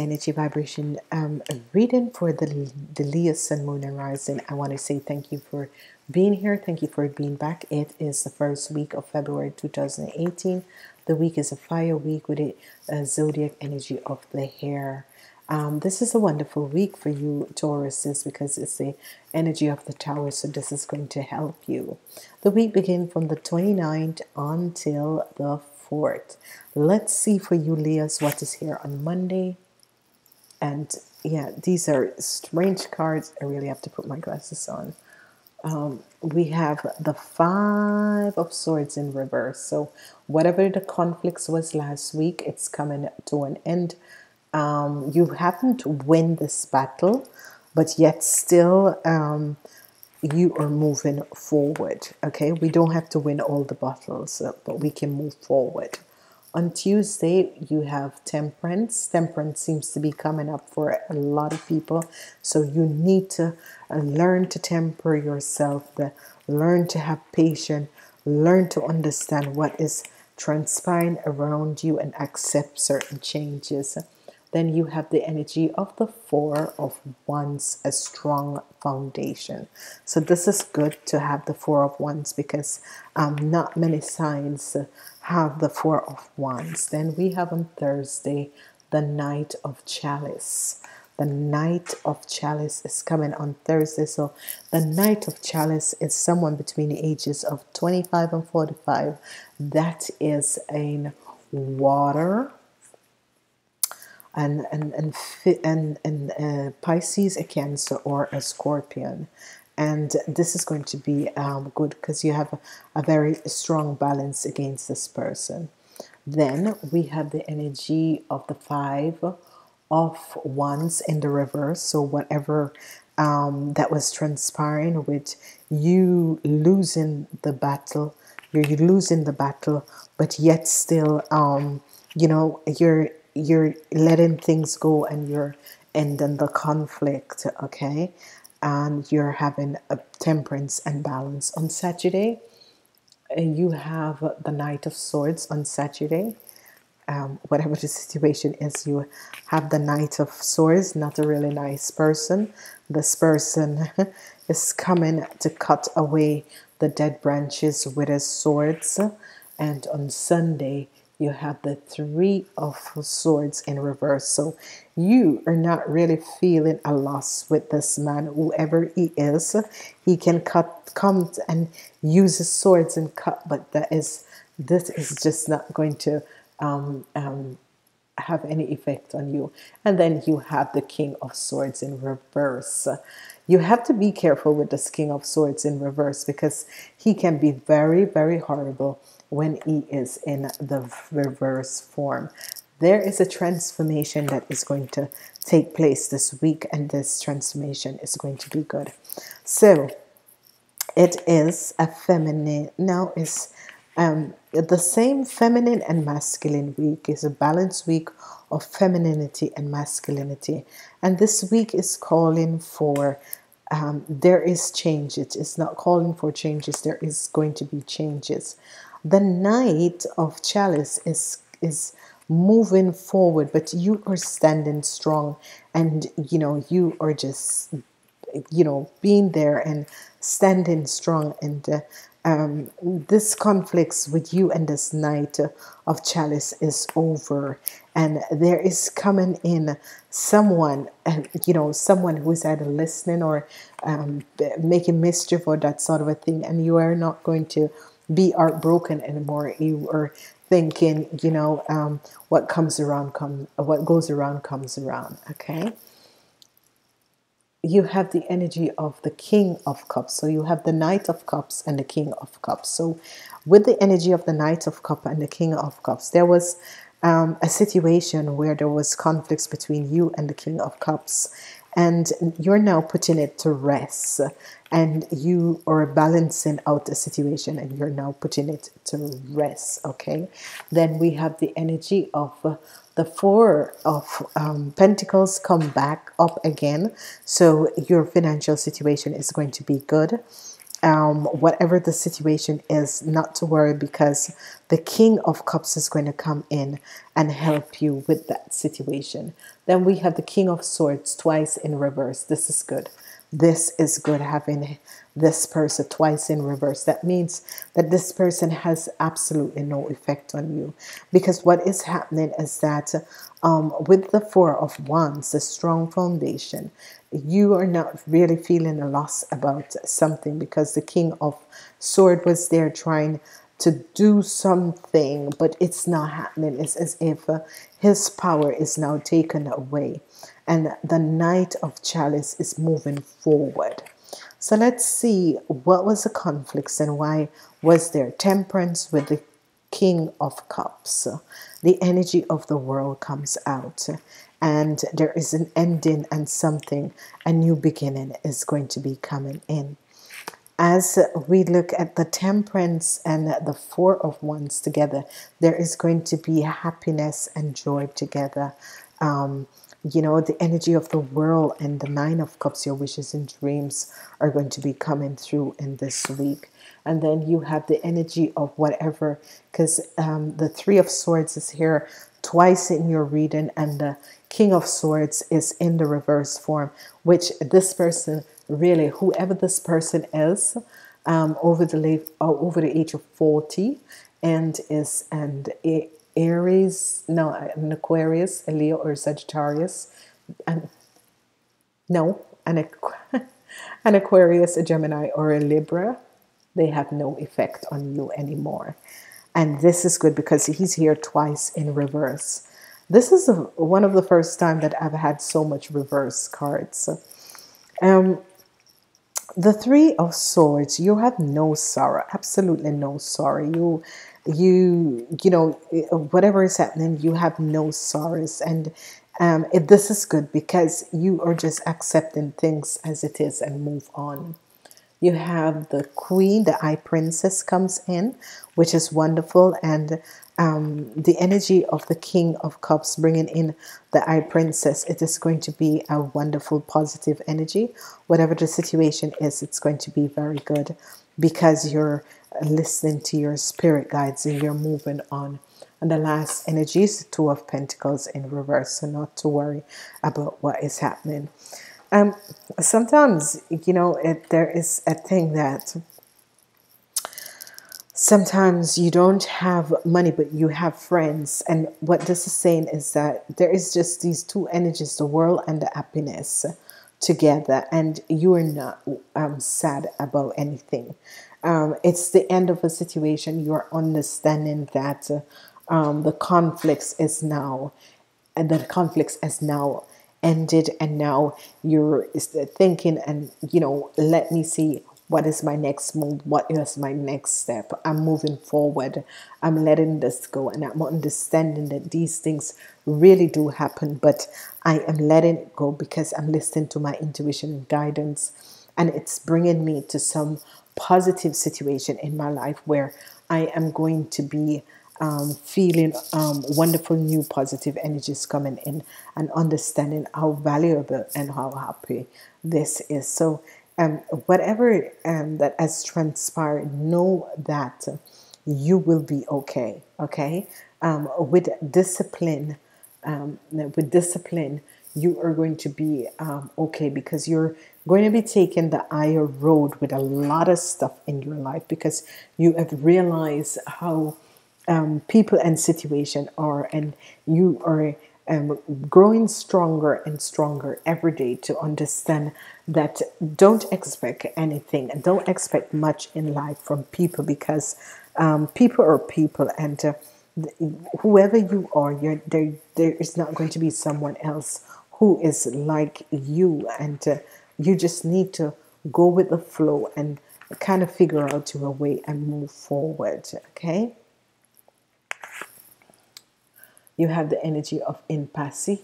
energy vibration um, reading for the, the Leo Sun, Moon, and Rising. I want to say thank you for being here. Thank you for being back. It is the first week of February 2018. The week is a fire week with a, a zodiac energy of the hair. Um, this is a wonderful week for you, Tauruses, because it's the energy of the tower, so this is going to help you. The week begins from the 29th until the 4th. Let's see for you, Leos, what is here on Monday. And yeah, these are strange cards. I really have to put my glasses on. Um, we have the Five of Swords in reverse. So, whatever the conflicts was last week, it's coming to an end um, you haven't win this battle, but yet still um, you are moving forward. Okay, we don't have to win all the battles, uh, but we can move forward. On Tuesday, you have temperance. Temperance seems to be coming up for a lot of people. So you need to uh, learn to temper yourself, the, learn to have patience, learn to understand what is transpiring around you and accept certain changes then you have the energy of the four of wands a strong foundation so this is good to have the four of wands because um, not many signs have the four of wands. Then we have on thursday the knight of chalice. The knight of chalice is coming on thursday. So the knight of chalice is someone between the ages of 25 and 45 that is in water. And and and and, and uh, Pisces, a Cancer, or a Scorpion. And this is going to be um, good because you have a, a very strong balance against this person. Then we have the energy of the five of wands in the reverse. So whatever um, that was transpiring with you losing the battle, you're losing the battle, but yet still, um, you know, you're you're letting things go and you're ending the conflict, okay? And you're having a temperance and balance. On Saturday, you have the Knight of Swords on Saturday. Um, whatever the situation is, you have the Knight of Swords, not a really nice person. This person is coming to cut away the dead branches with his swords. And on Sunday, you have the three of swords in reverse. So you are not really feeling a loss with this man. Whoever he is he can cut come and use his swords and cut but that is this is just not going to um, um, have any effect on you. And then you have the king of swords in reverse. You have to be careful with this king of swords in reverse because he can be very very horrible when he is in the reverse form. There is a transformation that is going to take place this week, and this transformation is going to be good. So, it is a feminine, now it's um, the same feminine and masculine week is a balanced week of femininity and masculinity. And this week is calling for um, there is change. It is not calling for changes. There is going to be changes the knight of chalice is is moving forward but you are standing strong and you know you are just you know being there and standing strong. And uh, um, this conflicts with you and this knight of chalice is over. And there is coming in someone and you know someone who is either listening or um, making mischief or that sort of a thing and you are not going to be heartbroken anymore. You are thinking, you know, um, what comes around comes, what goes around comes around. Okay. You have the energy of the King of Cups. So you have the Knight of Cups and the King of Cups. So with the energy of the Knight of Cups and the King of Cups, there was um, a situation where there was conflicts between you and the King of Cups and you're now putting it to rest and you are balancing out the situation and you're now putting it to rest okay? Then we have the energy of uh, the four of um, pentacles come back up again. So your financial situation is going to be good um, whatever the situation is, not to worry because the King of Cups is going to come in and help you with that situation. Then we have the King of Swords twice in reverse. This is good. This is good having this person twice in reverse. That means that this person has absolutely no effect on you because what is happening is that um, with the Four of Wands, the strong foundation, you are not really feeling a loss about something because the King of Sword was there trying to do something, but it's not happening. It's as if uh, his power is now taken away, and the Knight of Chalice is moving forward. So let's see what was the conflicts and why was there temperance with the King of Cups. The energy of the world comes out and there is an ending and something, a new beginning is going to be coming in. As we look at the temperance and the four of wands together, there is going to be happiness and joy together. Um, you know, the energy of the world and the nine of cups, your wishes and dreams are going to be coming through in this week. And then you have the energy of whatever, because um, the three of swords is here twice in your reading, and the king of swords is in the reverse form, which this person really, whoever this person is, um, over the uh, over the age of 40 and is and Aries, no, an Aquarius, a Leo, or Sagittarius, and no, an, Aqu an Aquarius, a Gemini, or a Libra, they have no effect on you anymore. And this is good because he's here twice in reverse. This is a, one of the first time that I've had so much reverse cards. Um, the three of swords you have no sorrow absolutely no sorrow you you you know whatever is happening you have no sorrows and um, it, this is good because you are just accepting things as it is and move on. You have the queen the eye princess comes in which is wonderful. And um, the energy of the king of cups bringing in the eye princess it is going to be a wonderful positive energy. Whatever the situation is it's going to be very good because you're listening to your spirit guides and you're moving on. And the last energy is the Two of Pentacles in reverse, so not to worry about what is happening. Um, sometimes, you know, it, there is a thing that sometimes you don't have money, but you have friends. And what this is saying is that there is just these two energies, the world and the happiness together, and you are not um, sad about anything. Um, it's the end of a situation. You're understanding that um, the conflicts is now, and the conflicts is now ended, and now you're thinking, and you know, let me see what is my next move what is my next step i'm moving forward i'm letting this go and i'm understanding that these things really do happen but i am letting it go because i'm listening to my intuition and guidance and it's bringing me to some positive situation in my life where I am going to be um, feeling um, wonderful new positive energies coming in and understanding how valuable and how happy this is. So, um, whatever um, that has transpired, know that you will be okay. Okay, um, with discipline, um, with discipline, you are going to be um, okay because you're going to be taking the higher road with a lot of stuff in your life because you have realized how um, people and situation are and you are um, growing stronger and stronger every day to understand that don't expect anything and don't expect much in life from people because um, people are people and uh, whoever you are there, there is not going to be someone else who is like you and uh, you just need to go with the flow and kind of figure out your way and move forward. Okay. You have the energy of impasse.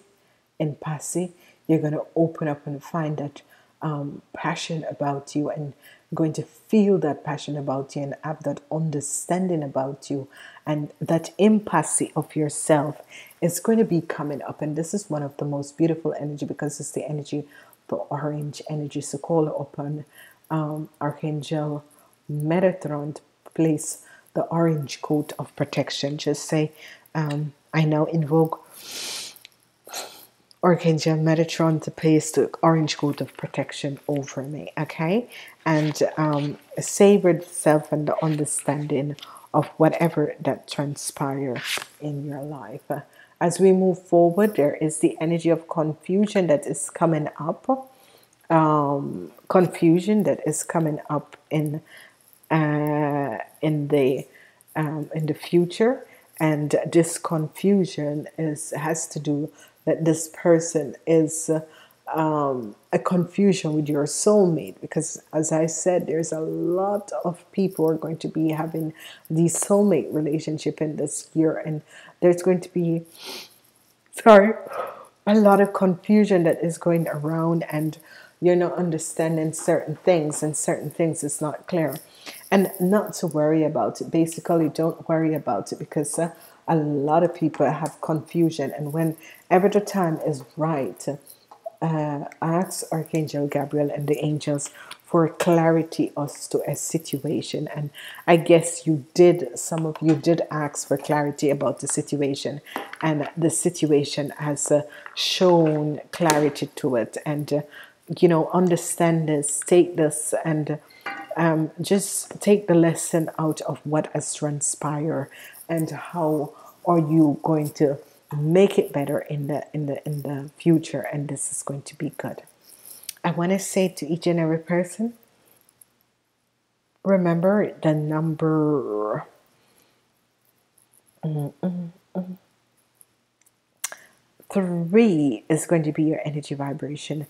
Impasse. You're going to open up and find that um, passion about you and going to feel that passion about you and have that understanding about you and that impasse of yourself is going to be coming up and this is one of the most beautiful energy because it's the energy the orange energy. So call upon um, Archangel Metatron place the orange coat of protection. Just say, um, I now invoke Archangel Metatron to place the orange coat of protection over me, okay? And um, savor self and the understanding of whatever that transpires in your life. As we move forward, there is the energy of confusion that is coming up. Um, confusion that is coming up in uh, in the um, in the future, and this confusion is has to do that this person is um, a confusion with your soulmate because as i said there's a lot of people are going to be having the soulmate relationship in this year and there's going to be sorry a lot of confusion that is going around and you're not understanding certain things and certain things is not clear. And not to worry about it. Basically don't worry about it because uh, a lot of people have confusion and whenever the time is right uh, ask Archangel Gabriel and the angels for clarity as to a situation. And I guess you did, some of you did ask for clarity about the situation, and the situation has uh, shown clarity to it. And, uh, you know, understand this, take this, and um, just take the lesson out of what has transpired and how are you going to make it better in the in the in the future and this is going to be good i want to say to each and every person remember the number mm, mm, mm. three is going to be your energy vibration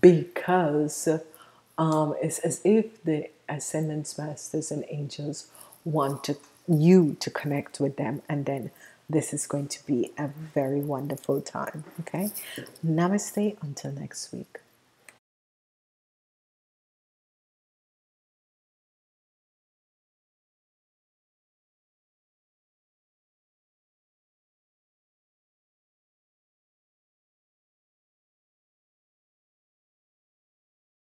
because um, it's as if the ascendants masters and angels want to, you to connect with them and then this is going to be a very wonderful time. Okay. Namaste until next week.